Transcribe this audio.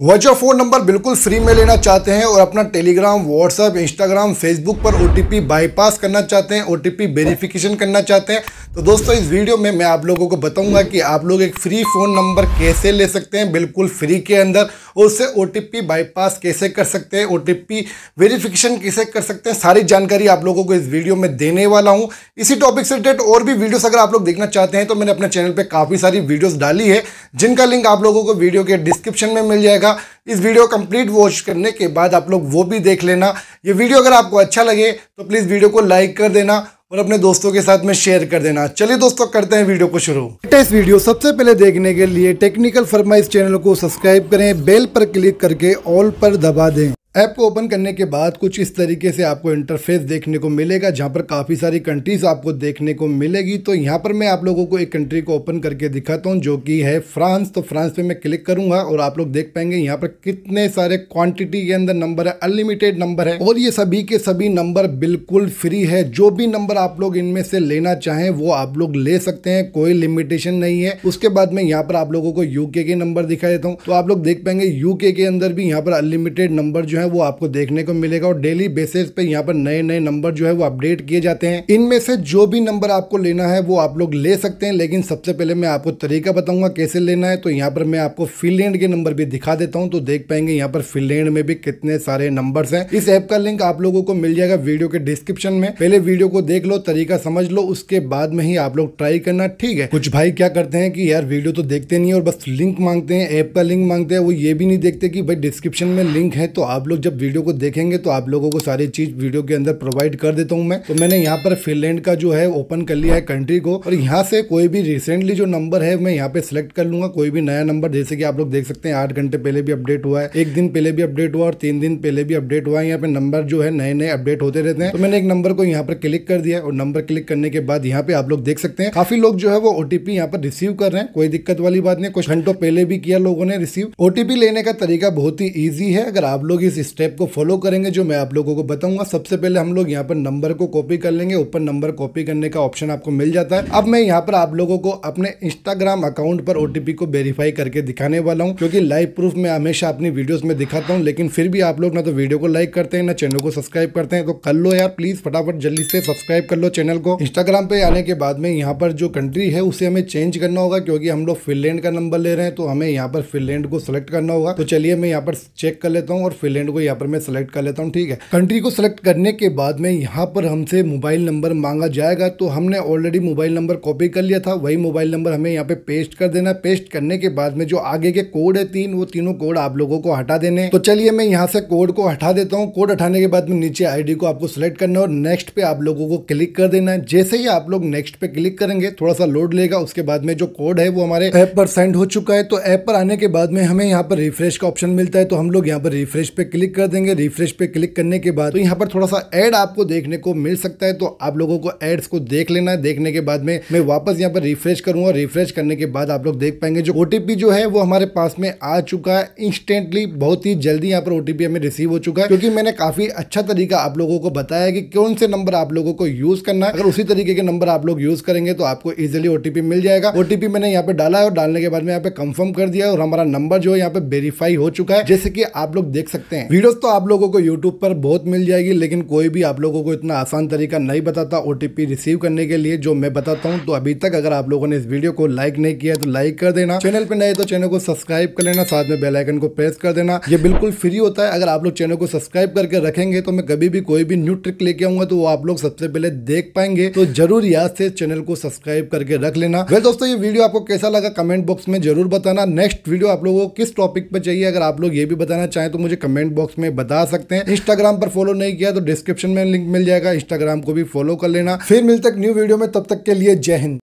Virtual phone number बिल्कुल free में लेना चाहते हैं और अपना टेलीग्राम, व्हाट्सएप, इंस्टाग्राम, फेसबुक पर ओ बाईपास करना चाहते हैं ओ वेरिफिकेशन करना चाहते हैं। तो दोस्तों, इस वीडियो में मैं आप लोगों को बताऊँगा कि आप लोग एक फ्री फ़ोन नंबर कैसे ले सकते हैं, बिल्कुल फ्री के अंदर, और उससे ओ बाईपास कैसे कर सकते हैं ओ वेरिफिकेशन कैसे कर सकते हैं, सारी जानकारी आप लोगों को इस वीडियो में देने वाला हूँ। इसी टॉपिक से रिलेटेड और भी वीडियोस अगर आप लोग देखना चाहते हैं तो मैंने अपने चैनल पर काफ़ी सारी वीडियोज़ डाली है, जिनका लिंक आप लोगों को वीडियो के डिस्क्रिप्शन में मिल जाएगा। जाएगा। इस वीडियो कंप्लीट वॉच करने के बाद आप लोग वो भी देख लेना। ये वीडियो अगर आपको अच्छा लगे तो प्लीज़ वीडियो को लाइक कर देना और अपने दोस्तों के साथ में शेयर कर देना। चलिए दोस्तों, करते हैं वीडियो को शुरू। इस वीडियो सबसे पहले देखने के लिए टेक्निकल फरमाइश चैनल को सब्सक्राइब करें, बेल पर क्लिक करके ऑल पर दबा दें। ऐप को ओपन करने के बाद कुछ इस तरीके से आपको इंटरफेस देखने को मिलेगा, जहाँ पर काफ़ी सारी कंट्रीज़ आपको देखने को मिलेगी। तो यहाँ पर मैं आप लोगों को एक कंट्री को ओपन करके दिखाता हूँ, जो कि है फ्रांस तो फ्रांस पे मैं क्लिक करूँगा और आप लोग देख पाएँगे यहाँ पर कितने सारे क्वांटिटी के अंदर नंबर है अनलिमिटेड नंबर है। और ये सभी के सभी नंबर बिल्कुल फ्री है। जो भी नंबर आप लोग इनमें से लेना चाहें, वो आप लोग ले सकते हैं, कोई लिमिटेशन नहीं है। उसके बाद में यहाँ पर आप लोगों को यूके के नंबर दिखा देता हूँ। तो आप लोग देख पाएँगे यूके के अंदर भी यहाँ पर अनलिमिटेड नंबर जो है है, वो आपको देखने को मिलेगा और डेली बेसिस पे यहाँ पर नए नए नंबर जो है वो अपडेट किए जाते हैं। इनमें से जो भी नंबर आपको लेना है, वो आप लोग ले सकते हैं, लेकिन सबसे पहले मैं आपको तरीका बताऊँगा कैसे लेना है तो यहाँ पर मैं आपको फिनलैंड के नंबर भी दिखा देता हूँ तो देख पाएँगे यहाँ पर फिनलैंड में भी कितने सारे नंबर है। इस ऐप का लिंक आप लोगों को मिल जाएगा वीडियो के डिस्क्रिप्शन में। पहले वीडियो को देख लो, तरीका समझ लो, उसके बाद में ही आप लोग ट्राई करना, ठीक है? कुछ भाई क्या करते हैं कि यार वीडियो तो देखते नहीं और बस लिंक मांगते हैं ऐप का लिंक मांगते हैं, वो ये भी नहीं देखते कि भाई डिस्क्रिप्शन में लिंक है तो आप लोग जब वीडियो को देखेंगे तो आप लोगों को सारी चीज़ वीडियो के अंदर प्रोवाइड कर देता हूँ मैं। तो मैंने यहाँ पर फिनलैंड का जो है ओपन कर लिया है कंट्री को। और यहाँ से कोई भी रिसेंटली जो नंबर है, मैं यहाँ पे सिलेक्ट कर लूँगा। कोई भी नया नंबर जैसे कि आप लोग देख सकते हैं, आठ घंटे पहले भी अपडेट हुआ है, एक दिन पहले भी अपडेट हुआ और तीन दिन पहले भी अपडेट हुआ है। यहाँ पे नंबर जो है नए नए अपडेट होते रहते हैं। तो मैंने एक नंबर को यहाँ पर क्लिक कर दिया और नंबर क्लिक करने के बाद यहाँ पे आप लोग देख सकते हैं, काफ़ी लोग जो है वो ओटीपी यहाँ पर रिसीव कर रहे हैं। कोई दिक्कत वाली बात नहीं, कुछ घंटों पहले भी किया लोगों ने रिसीव ओटीपी लेने का तरीका बहुत ही ईजी है। अगर आप लोग इस स्टेप को फॉलो करेंगे, जो मैं आप लोगों को बताऊँगा। सबसे पहले हम लोग यहाँ पर नंबर को कॉपी कर लेंगे। ऊपर नंबर कॉपी करने का ऑप्शन आपको मिल जाता है। अब मैं यहाँ पर आप लोगों को अपने इंस्टाग्राम अकाउंट पर ओटीपी को वेरीफाई करके दिखाने वाला हूँ, क्योंकि लाइव प्रूफ में हमेशा अपनी वीडियोस में दिखाता हूँ, लेकिन फिर भी आप लोग ना तो वीडियो को लाइक करते हैं, ना चैनल को सब्सक्राइब करते हैं तो कर लो यार प्लीज़ फटाफट जल्दी से सब्सक्राइब कर लो चैनल को। इंस्टाग्राम पे आने के बाद में यहाँ पर जो कंट्री है, उसे हमें चेंज करना होगा, क्योंकि हम लोग फिनलैंड का नंबर ले रहे हैं तो हमें यहाँ पर फिनलैंड को सिलेक्ट करना होगा। तो चलिए मैं यहाँ पर चेक कर लेता हूँ और फिनलैंड को यहाँ पर मैं सिलेक्ट कर लेता हूँ, ठीक है? कंट्री को सिलेक्ट करने के बाद में यहाँ पर हमसे मोबाइल नंबर मांगा जाएगा तो हमने ऑलरेडी मोबाइल नंबर कॉपी कर लिया था, वही मोबाइल नंबर हमें यहाँ पे पेस्ट कर देना। पेस्ट करने के बाद में जो आगे के कोड है तीन, वो तीनों कोड आप लोगों को हटा देने तो चलिए मैं यहाँ से कोड को हटा देता हूँ। कोड हटाने के बाद में नीचे आईडी को आपको सिलेक्ट करना और नेक्स्ट पे आप लोगों को क्लिक कर देना है। जैसे ही आप लोग नेक्स्ट पे क्लिक करेंगे, थोड़ा सा लोड लेगा, उसके बाद में जो कोड है वो हमारे ऐप पर सेंड हो चुका है। तो ऐप पर आने के बाद में हमें यहाँ पर रिफ्रेश का ऑप्शन मिलता है तो हम लोग यहाँ पर रिफ्रेश पे क्लिक कर देंगे रिफ्रेश पे क्लिक करने के बाद। तो यहाँ पर थोड़ा सा ऐड आपको देखने को मिल सकता है तो आप लोगों को एड्स को देख लेना है। देखने के बाद में मैं वापस यहाँ पर रिफ्रेश करूँगा। रिफ्रेश करने के बाद आप लोग देख पाएँगे। जो ओटीपी जो है, वो हमारे पास में आ चुका है इंस्टेंटली बहुत ही जल्दी यहाँ पर ओटीपी हमें रिसीव हो चुका है, क्योंकि मैंने काफ़ी अच्छा तरीका आप लोगों को बताया कि कौन से नंबर आप लोगों को यूज़ करना है। अगर उसी तरीके के नंबर आप लोग यूज़ करेंगे तो आपको इजिली ओटीपी मिल जाएगा। ओटीपी मैंने यहाँ पे डाला है और डालने के बाद में यहाँ पे कंफर्म कर दिया और हमारा नंबर जो है यहाँ पे वेरीफाई हो चुका है। जैसे कि आप लोग देख सकते वीडियोस तो आप लोगों को यूट्यूब पर बहुत मिल जाएगी, लेकिन कोई भी आप लोगों को इतना आसान तरीका नहीं बताता ओटीपी रिसीव करने के लिए, जो मैं बताता हूँ। तो अभी तक अगर आप लोगों ने इस वीडियो को लाइक नहीं किया तो लाइक कर देना। चैनल पर नए तो चैनल को सब्सक्राइब कर लेना, साथ में बेलाइकन को प्रेस कर देना। ये बिल्कुल फ्री होता है। अगर आप लोग चैनल को सब्सक्राइब करके रखेंगे तो मैं कभी भी कोई भी न्यू ट्रिक लेके आऊँगा तो वो आप लोग सबसे पहले देख पाएँगे। तो ज़रूर याद से चैनल को सब्सक्राइब करके रख लेना। वेल दोस्तों, ये वीडियो आपको कैसा लगा कमेंट बॉक्स में ज़रूर बताना। नेक्स्ट वीडियो आप लोगों को किस टॉपिक पर चाहिए, अगर आप लोग ये भी बताना चाहें तो मुझे कमेंट बॉक्स में बता सकते हैं। इंस्टाग्राम पर फॉलो नहीं किया तो डिस्क्रिप्शन में लिंक मिल जाएगा। इंस्टाग्राम को भी फॉलो कर लेना। फिर मिलते न्यू वीडियो में। तब तक के लिए जय हिंद।